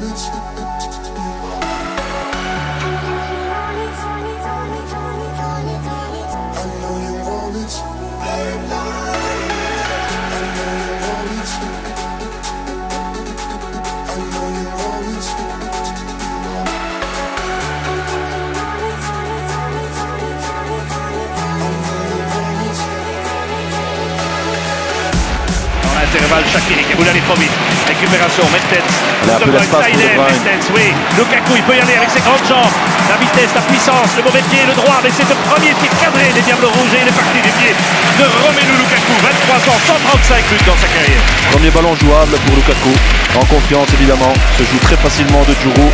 knowledge. Dans l'intervalle, Shakiri qui voulu aller trop vite. Récupération, Mertens. Est. Mertens, oui. Lukaku, il peut y aller avec ses grandes jambes. La vitesse, la puissance, le mauvais pied, le droit. Mais c'est le premier pied cadré des Diables Rouges et il est parti du pied de Romelu Lukaku. 23 ans, 135 buts dans sa carrière. Premier ballon jouable pour Lukaku. En confiance évidemment. Se joue très facilement de Djourou.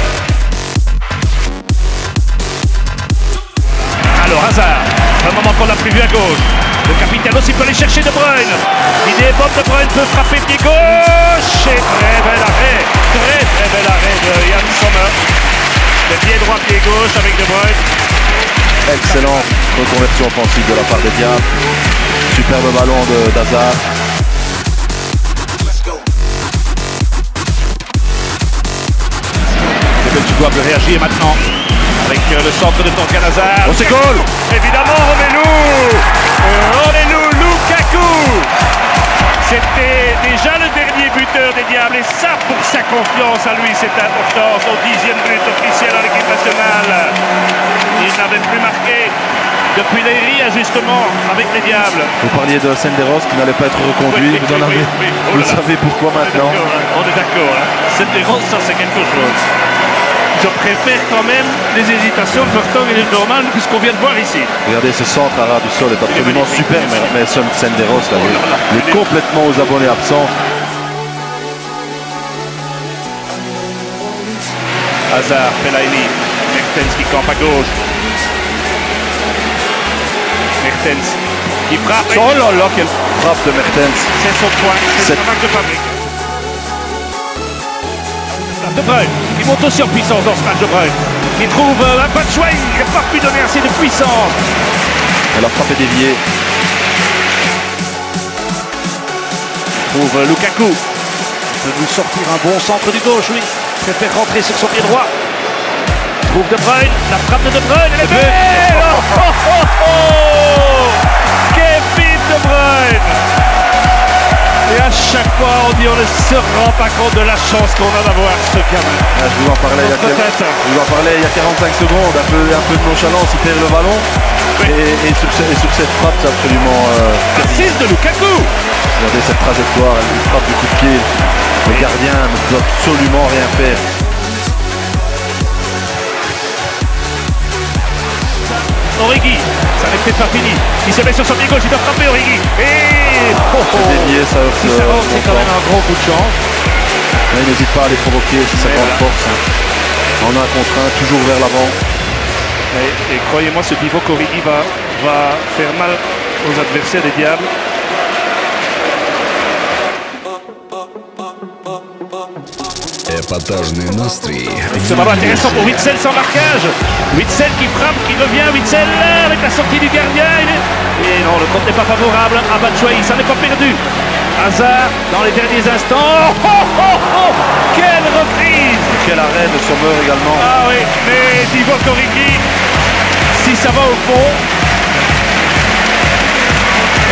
Alors Hazard, un moment qu'on l'a prévu à gauche. Le capitaine aussi peut aller chercher De Bruyne. L'idée est bonne, De Bruyne peut frapper pied gauche. Et très bel arrêt, très très bel arrêt de Yann Sommer. Le pied droit, pied gauche avec De Bruyne. Excellent reconversion offensive de la part des Diables. Superbe ballon de d'Hazard. Le Belgique peut réagir maintenant avec euh, le centre de Torgan Hazard. Oh, c'est goal Évidemment, Romelu Romelu Lukaku C'était déjà le dernier buteur des Diables et ça, pour sa confiance à lui, c'est important. Son dixième but officiel en équipe nationale. Il n'avait plus marqué depuis les réajustements avec les Diables. Vous parliez de Senderos qui n'allait pas être reconduit. Oui, Vous en avez. oui, oui. Oh Vous là savez pourquoi On maintenant hein. On est d'accord. Hein. Défense, ça c'est quelque chose. Je préfère quand même les hésitations de Vertonghen et de Norman puisqu'on vient de voir ici. Regardez ce centre à ras du sol est absolument magnifique, super, mais, mais ce Senderos là, Oh là là. il est complètement aux abonnés absents. Hazard, Fellaini, Mertens qui campe à gauche. Mertens qui frappe. Oh là là, quelle frappe de Mertens. C'est son point, c'est C'est- sa marque de fabrique. De Bruyne, il monte aussi en puissance dans ce match de Bruyne. Il trouve euh, un choix, il n'a pas pu donner assez de puissance. Elle a frappé dévié. trouve euh, Lukaku. Il peut nous sortir un bon centre du gauche, oui. Il préfère rentrer sur son pied droit. Trouve De Bruyne, la frappe de De Bruyne, elle est belle oh, oh, oh, chaque fois, on dit on ne se rend pas compte de la chance qu'on a d'avoir ce gamin. Ah, je vous en parlais il y a, je vous en parlais il y a 45 secondes, un peu, un peu de nonchalance, il perd le ballon. Oui. Et, et sur, ce- et sur cette frappe, c'est absolument. euh, Assise de Lukaku regardez cette trajectoire, elle frappe du coup de pied. Le gardien ne peut absolument rien faire. Origi, ça n'est peut-être pas fini. Il se met sur son pied gauche, il doit frapper Origi. Et oh, oh. Dévié, ça Si ça c'est quand même un gros coup de chance. Mais n'hésite pas à les provoquer, c'est sa grande force. hein. En un contre un, toujours vers l'avant. Et, et croyez-moi, ce pivot qu'Origi va, va faire mal aux adversaires des Diables. Эпатажный настрой. Ce ballon intéressant pour Witzel sans marquage. Witzel qui frappe, qui revient. Witzel là, avec la sortie du gardien. Il est- Et non, le compte n'est pas favorable à Batshuayi. Ça n'est pas perdu. Hazard dans les derniers instants. Oh, oh, oh, oh Quelle reprise Quel arrêt de Sommer également. Ah oui, mais Divock Origi, si ça va au fond.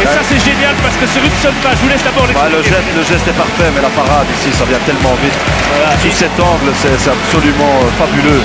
et ça c'est génial parce que sur une seule page, je vous laisse d'abord Bah, le, geste, le geste est parfait, mais la parade ici, ça vient tellement vite. Voilà. Sous cet angle, c'est c'est absolument euh, fabuleux.